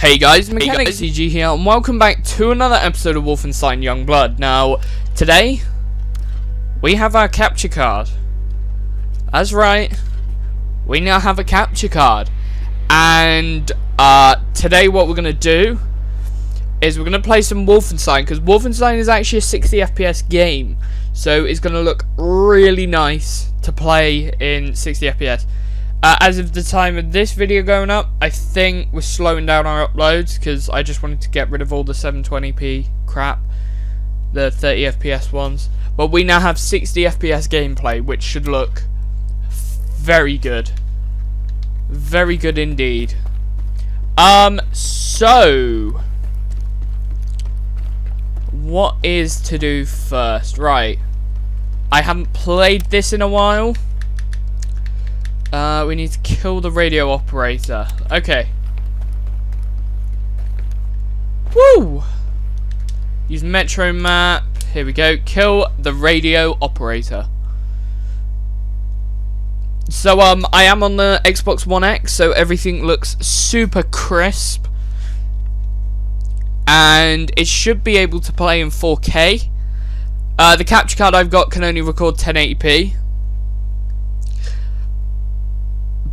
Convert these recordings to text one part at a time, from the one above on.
Hey guys, Mechanic CG here, and welcome back to another episode of Wolfenstein Youngblood. Now, today, we have our capture card. That's right, we now have a capture card. And, uh, today what we're going to do is we're going to play some Wolfenstein, because Wolfenstein is actually a 60 FPS game. So it's going to look really nice to play in 60 FPS. Uh, as of the time of this video going up, I think we're slowing down our uploads because I just wanted to get rid of all the 720p crap, the 30 FPS ones. But we now have 60 FPS gameplay, which should look very good. Very good indeed. Um, so... What is to do first? Right. I haven't played this in a while. Uh, we need to kill the radio operator. Okay. Woo! Use metro map. Here we go. Kill the radio operator. So, um, I am on the Xbox One X, so everything looks super crisp. And it should be able to play in 4K. Uh, the capture card I've got can only record 1080p.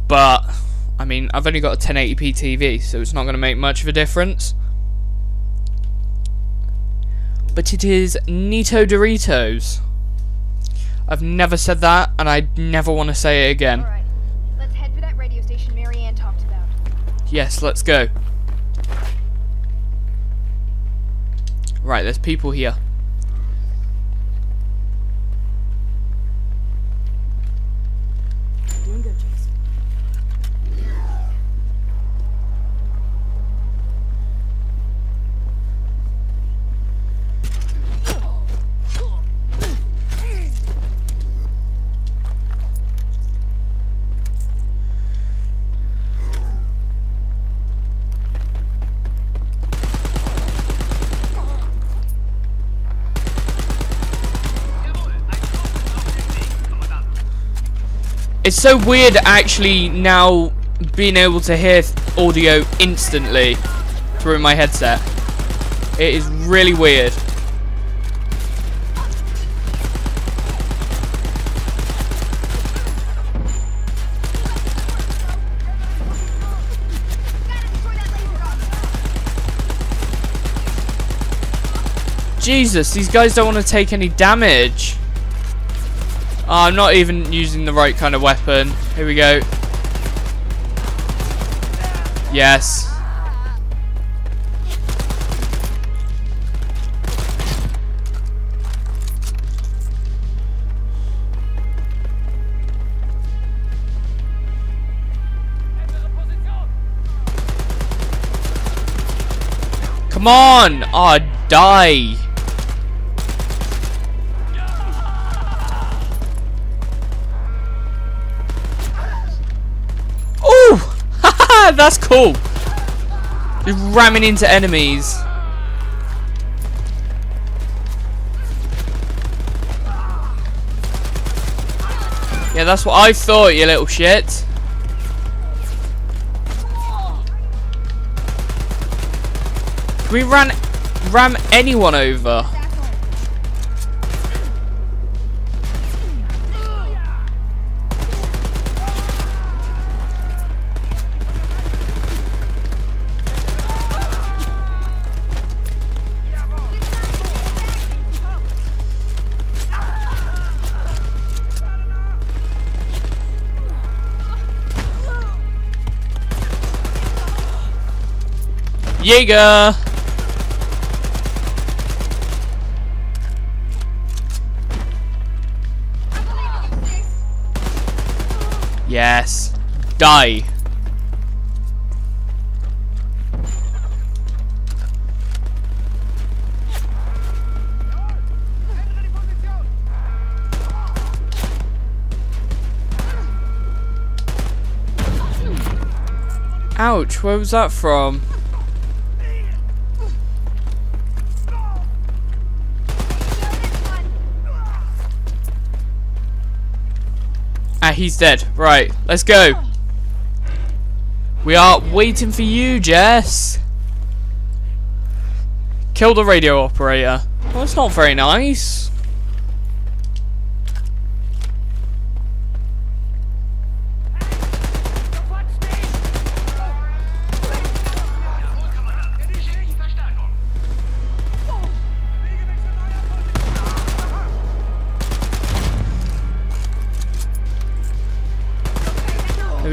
But, I mean, I've only got a 1080p TV, so it's not going to make much of a difference. But it is Nito Doritos. I've never said that, and I never want to say it again. Alright, let's head for that radio station Marianne talked about. Yes, let's go. Right, there's people here. It's so weird actually now being able to hear audio instantly through my headset. It is really weird. Jesus, these guys don't want to take any damage. Oh, I'm not even using the right kind of weapon. Here we go. Yes. Come on! Oh, die! That's cool! Just ramming into enemies. Yeah, that's what I thought, you little shit. Can we ran ram anyone over? Jaeger! Yes. Die. Ouch, where was that from? Ah, he's dead. Right, let's go. We are waiting for you, Jess. Kill the radio operator. Well, that's not very nice.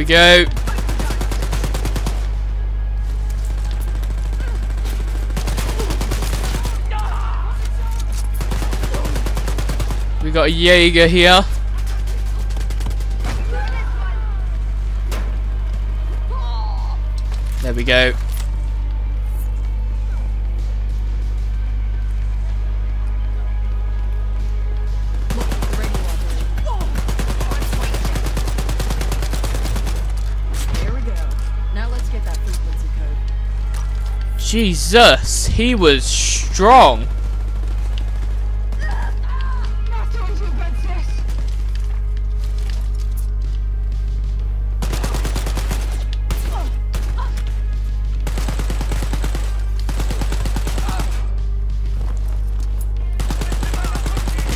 We go. We got a Jaeger here. There we go. Jesus, he was strong.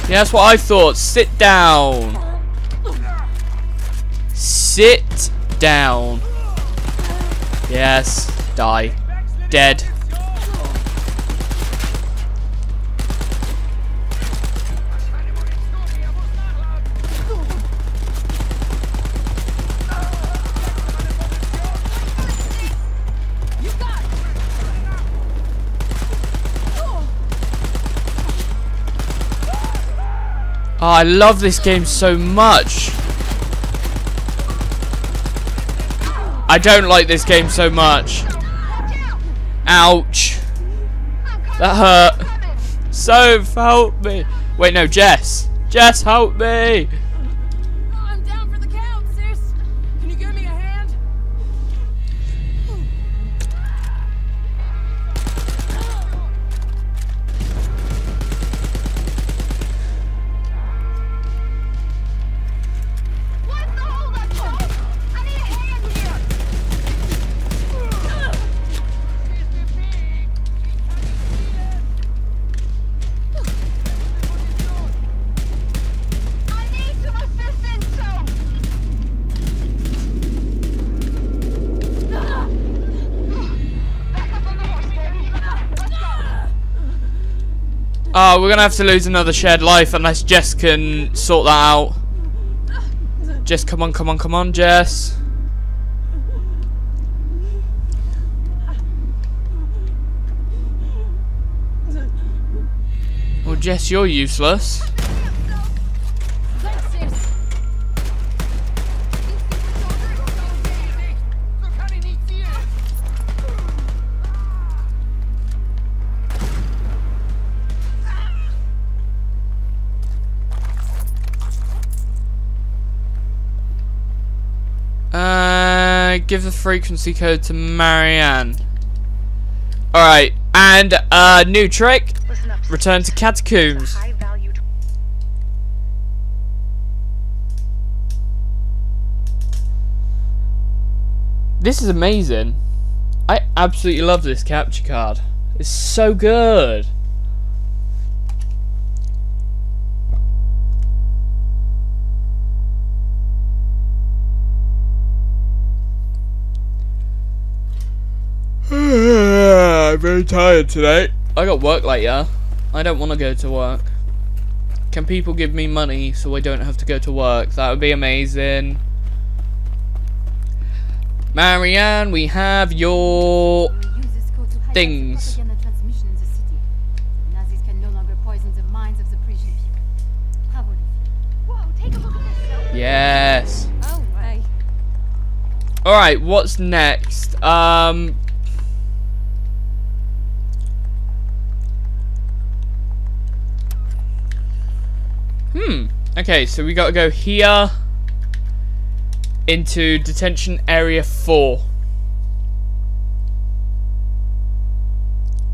Yeah, that's what I thought. Sit down. Sit down. Yes. Die. Dead. Oh, I love this game so much. I don't like this game so much. Ouch. That hurt. So help me. Wait, no, Jess. Jess, help me. Oh, we're gonna have to lose another shared life unless Jess can sort that out. Jess, come on, come on, come on, Jess. Well, Jess, you're useless. Give the frequency code to Marianne. Alright, and uh, new trick. Up. Return to catacombs. This is amazing. I absolutely love this capture card. It's so good. I'm very tired today. I got work later. I don't want to go to work. Can people give me money so I don't have to go to work? That would be amazing. Marianne, we have your Use this code to hijack Things. Yes. Oh, Alright, what's next? the Hmm. Okay, so we got to go here into detention area four.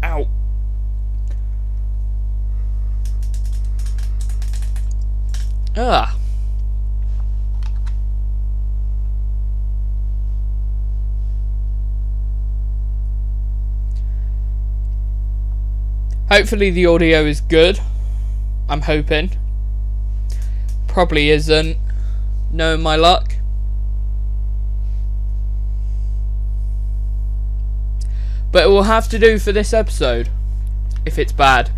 Ow. Ah. Hopefully the audio is good. I'm hoping. Probably isn't. Knowing my luck. But it will have to do for this episode. If it's bad.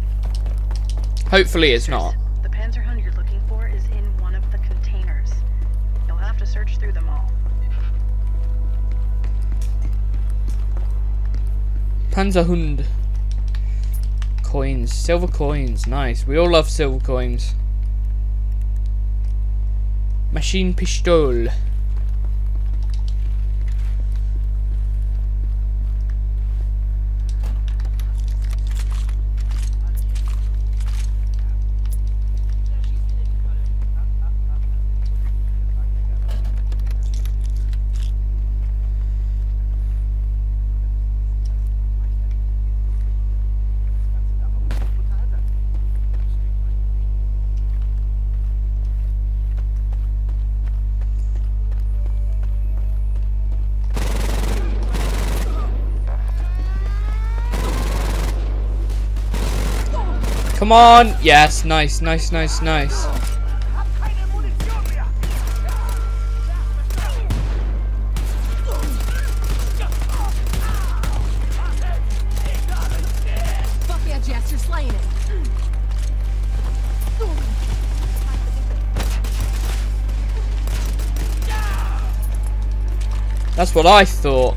Hopefully it's not. The Panzerhund you're looking for is in one of the containers. You'll have to search through them all. Panzerhund. Coins. Silver coins. Nice. We all love silver coins. Machine pistol. Come on! Yes, nice, nice, nice, nice. Fuck yeah, Jess, slaying it. That's what I thought.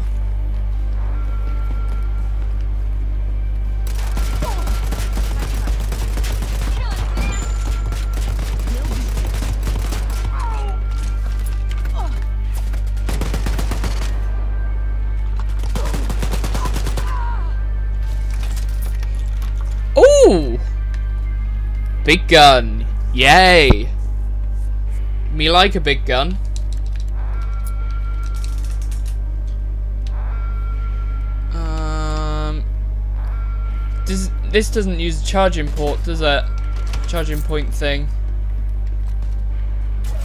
Gun. Yay! Me like a big gun. Um, does this doesn't use a charging port, does it? Charging point thing.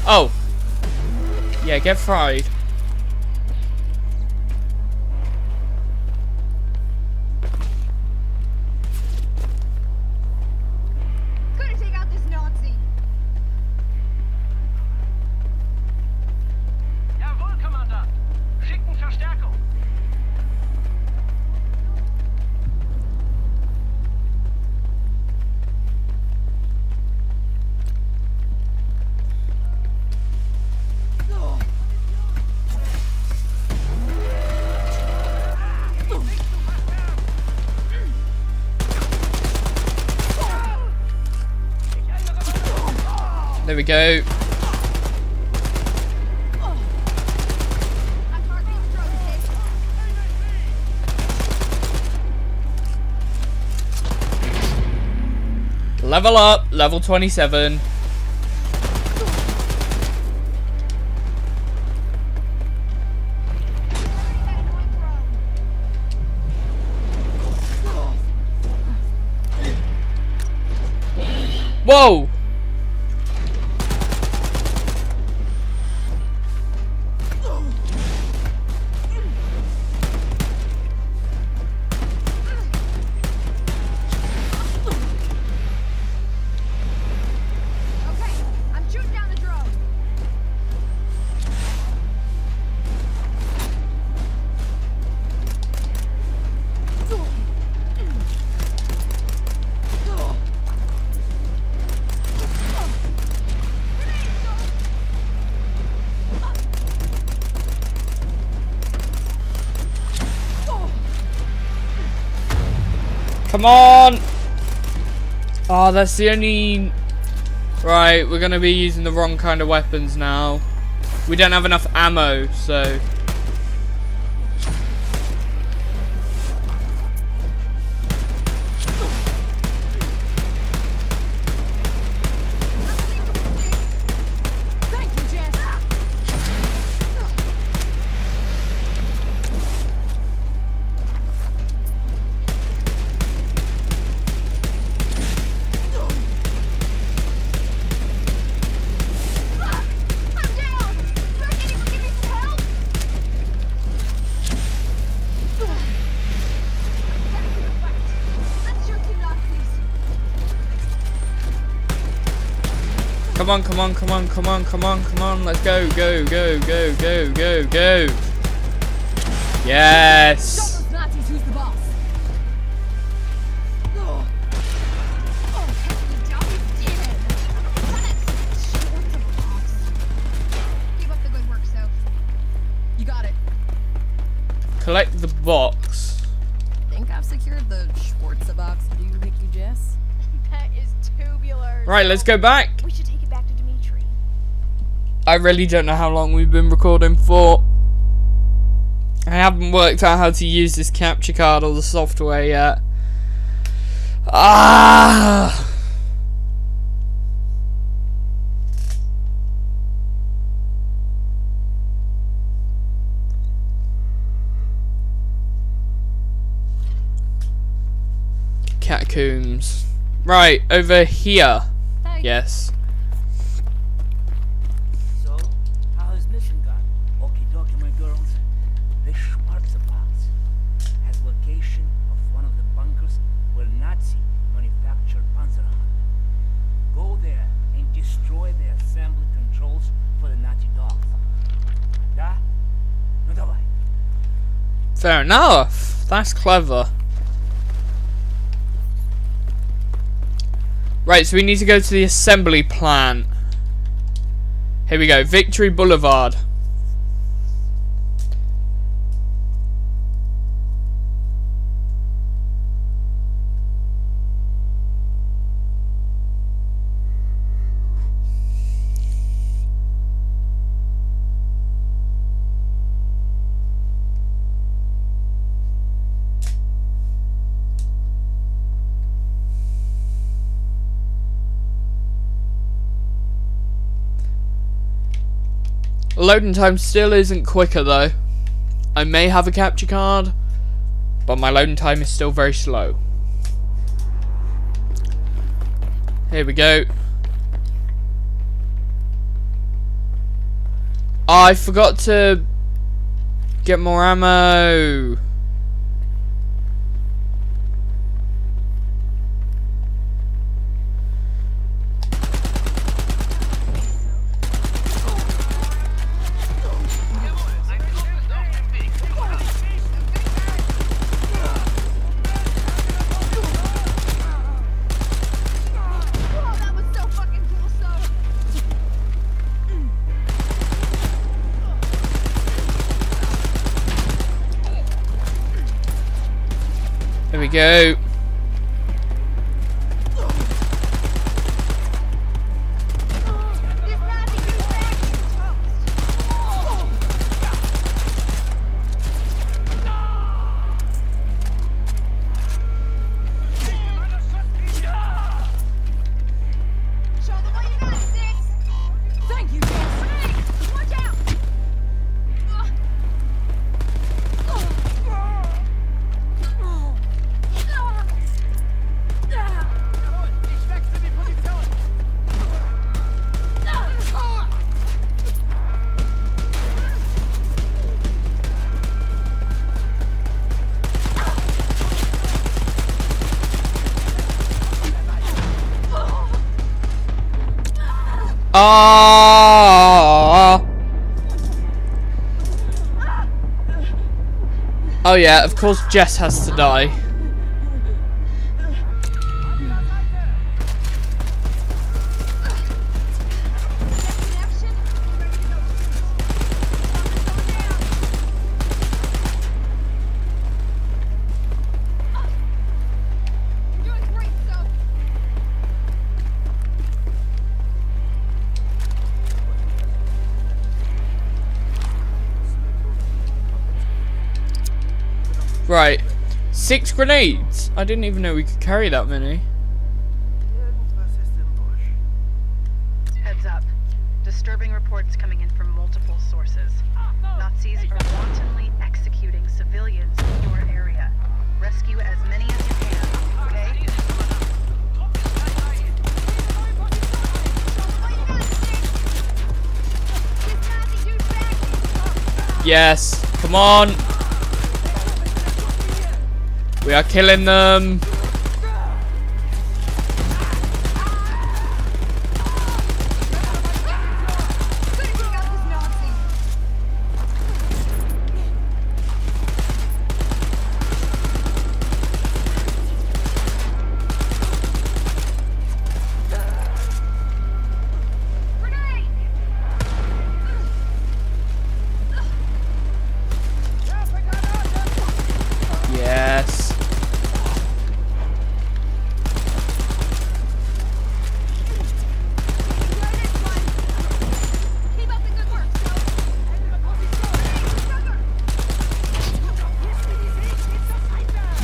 Oh, yeah, get fried. There we go. Level up, level 27. Whoa! Come on! Oh, that's the only... Right, we're gonna be using the wrong kind of weapons now. We don't have enough ammo, so... Come on, come on, come on, come on, come on, come on. Let's go, go, go, go, go, go, go. Yes. Those Nazis who's the boss. Oh, Henry, don't did it. What a short of box. Keep up the good work, Soph. You got it. Collect the box. Think I've secured the Schwarza box, do you, Hickey Jess? That is tubular. Right, let's go back. I really don't know how long we've been recording for. I haven't worked out how to use this capture card or the software yet. Ah! Catacombs. Right, over here. Yes. Fair enough. That's clever. Right, so we need to go to the assembly plant. Here we go. Victory Boulevard. Loading time still isn't quicker though. I may have a capture card, but my loading time is still very slow. Here we go. I forgot to get more ammo. Go. Yeah, of course Jess has to die. Right. Six grenades. I didn't even know we could carry that many. Heads up. Disturbing reports coming in from multiple sources. Nazis are wantonly executing civilians in your area. Rescue as many as you can, okay? This Nazi douchebag is Yes. Come on. We are killing them.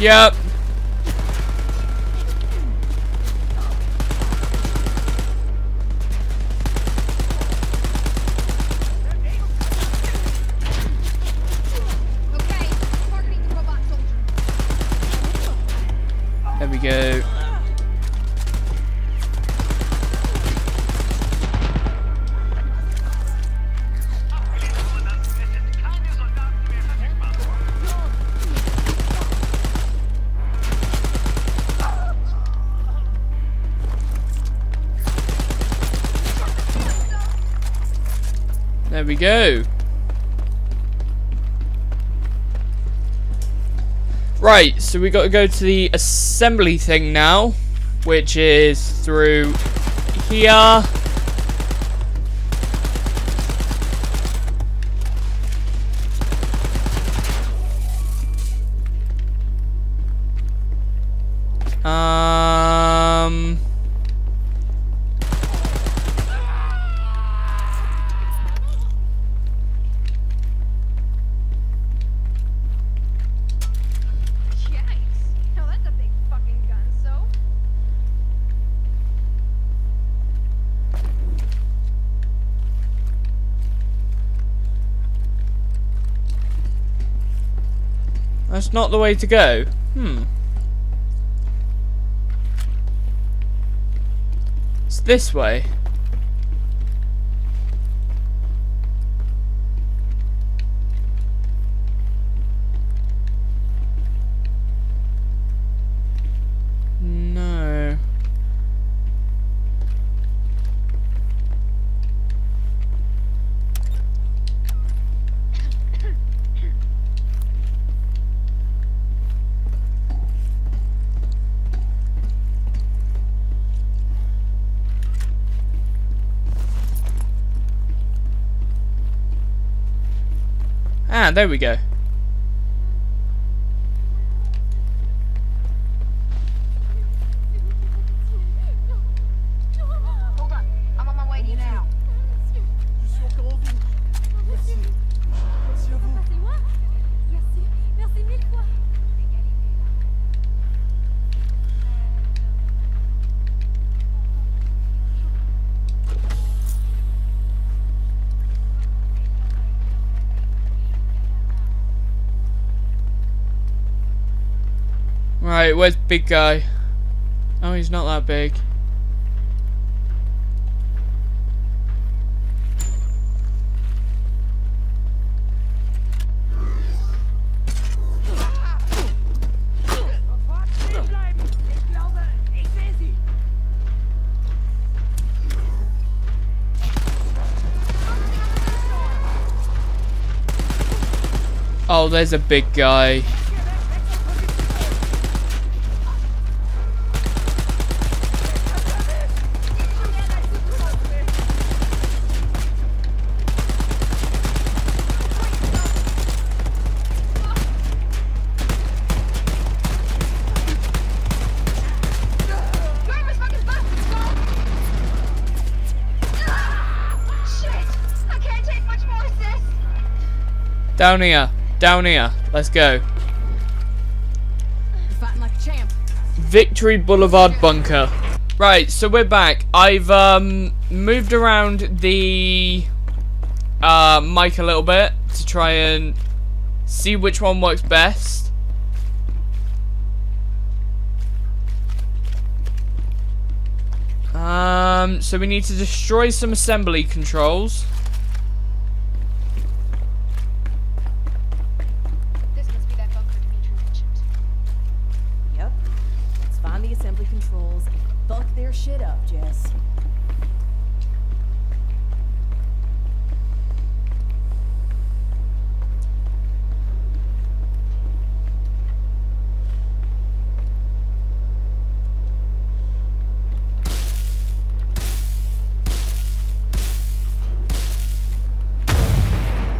Yep. We go. Right, so we got to go to the assembly thing now, which is through here. That's not the way to go. Hmm. It's this way. No. Ah, there we go. Right, where's big guy? Oh, he's not that big. Oh, there's a big guy. Down here. Down here. Let's go. Victory Boulevard bunker. Right, so we're back. I've um moved around the uh mic a little bit to try and see which one works best. Um, so we need to destroy some assembly controls. And fuck their shit up, Jess.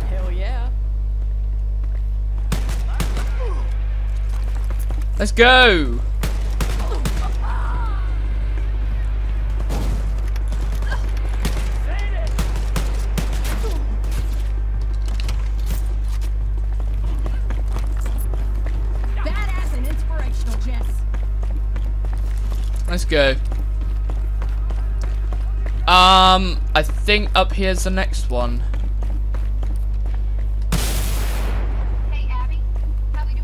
Hell yeah. Let's go. Think up here's the next one. Hey, Abby. How we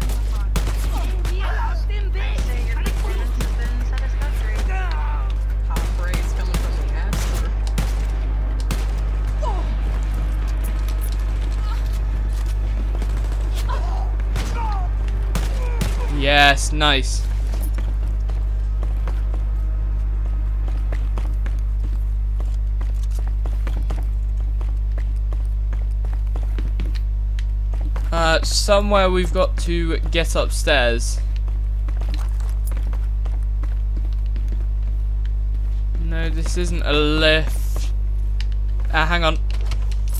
Uh, somewhere we've got to get upstairs. No, this isn't a lift. Ah, hang on.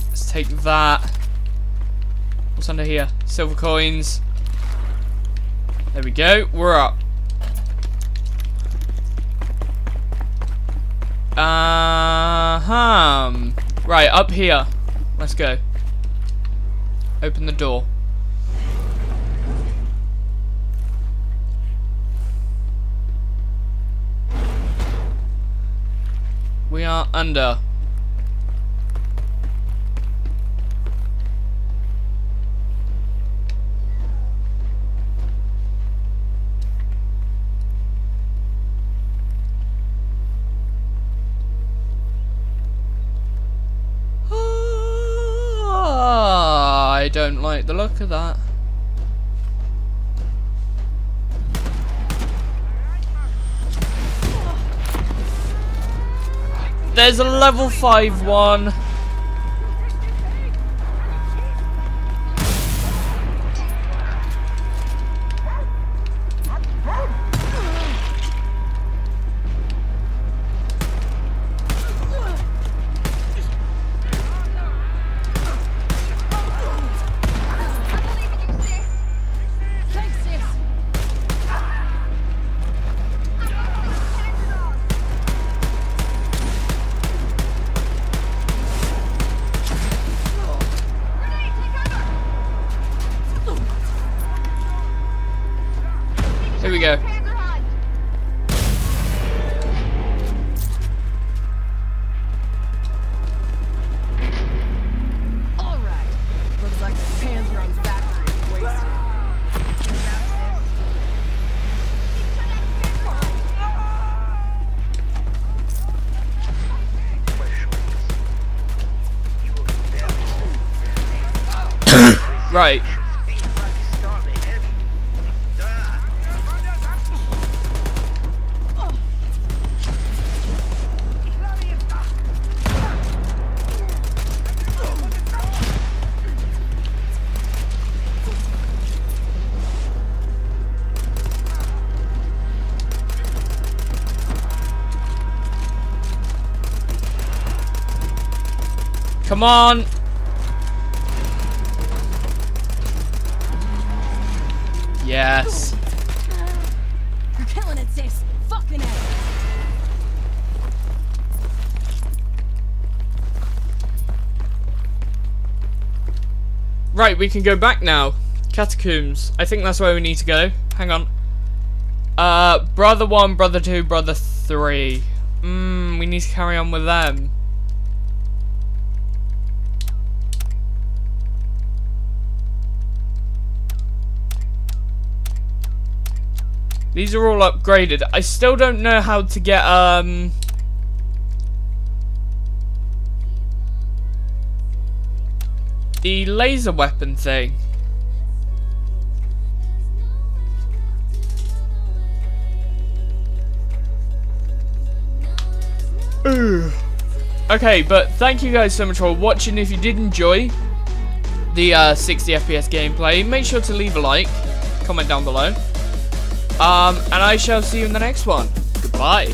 Let's take that. What's under here? Silver coins. There we go. We're up. Uh huh. Right, up here. Let's go. Open the door. We are under. Ah, I don't like the look of that. There's a level 5 one. Right. Come on. We can go back now. Catacombs. I think that's where we need to go. Hang on. Uh, brother one, brother two, brother three. Mmm, we need to carry on with them. These are all upgraded. I still don't know how to get, um... The laser weapon thing. Ugh. Okay, but thank you guys so much for watching. If you did enjoy the uh, 60 FPS gameplay, make sure to leave a like, comment down below. Um, and I shall see you in the next one. Goodbye.